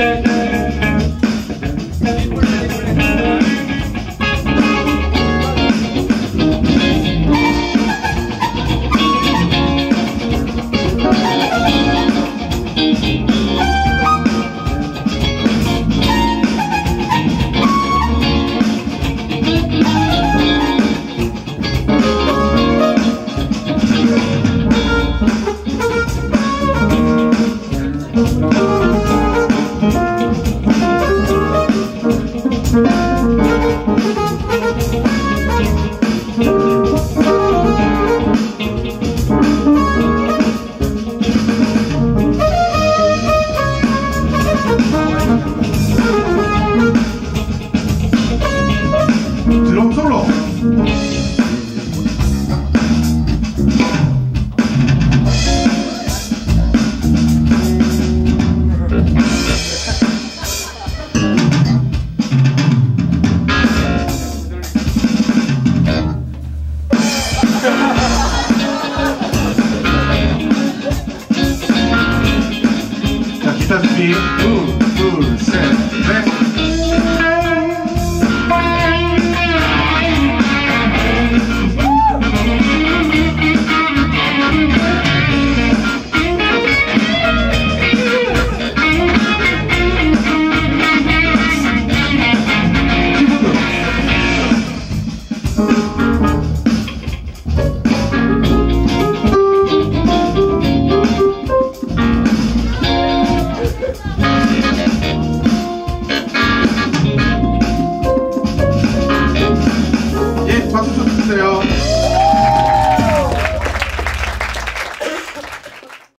Thank. non solo That's the